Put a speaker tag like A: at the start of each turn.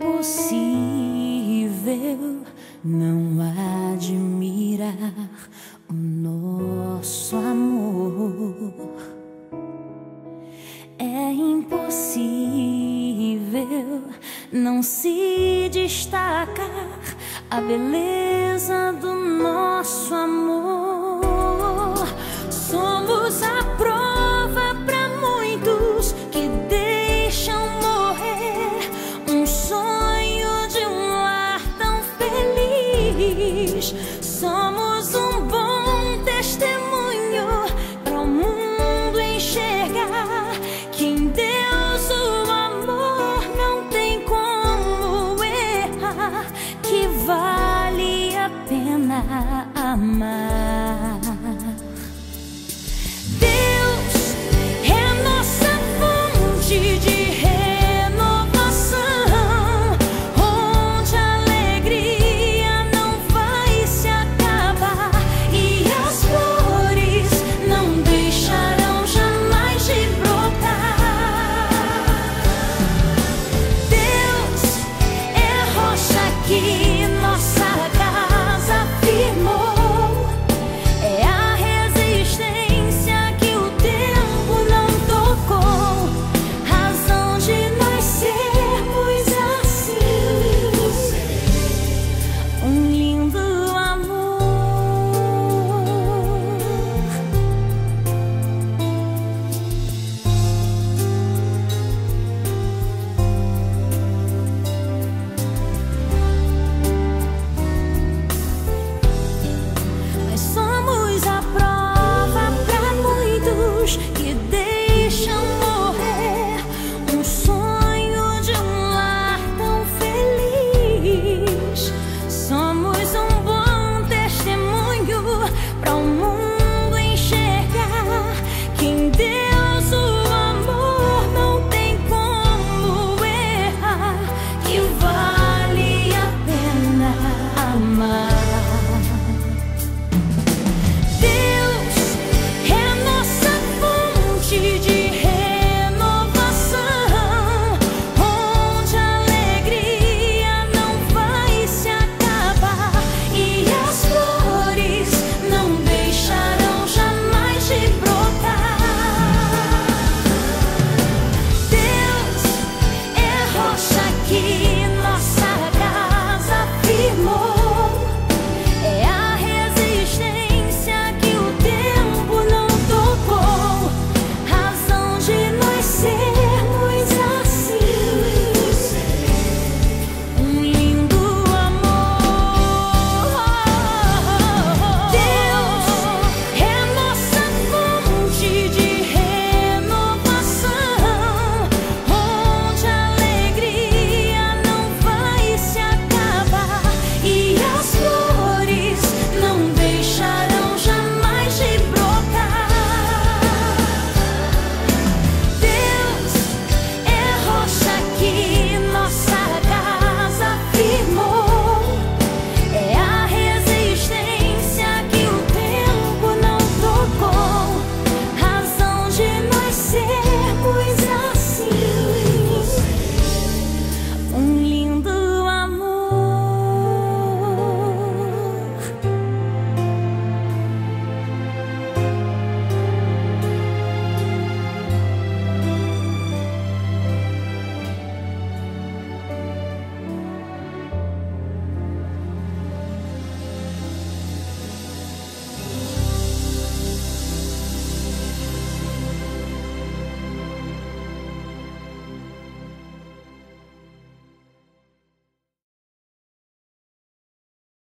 A: Impossível não admirar o nosso amor. É impossível não se destacar a beleza do nosso amor. Somos um bom testemunho para o mundo enxergar que em Deus o amor não tem como errar, que vale a pena amar. outside. push, give